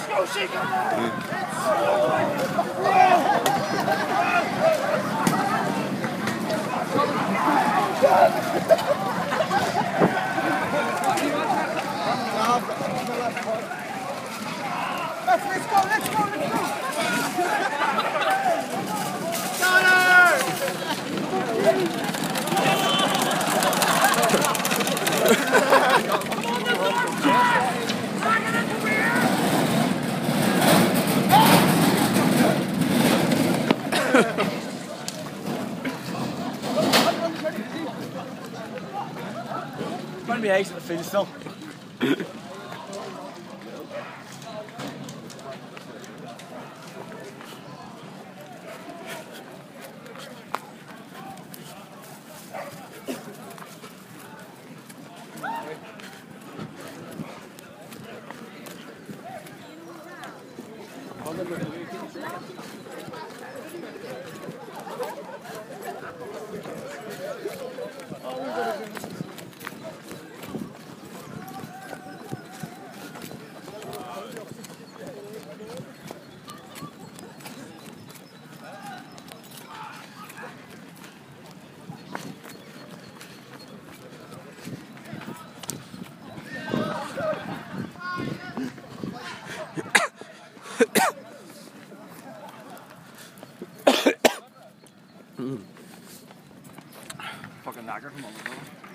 Let's go, Chico! Let's, go, let's go, let's go. Trying to be eggs at the finish, still. Thank you. Fucking knackered from all the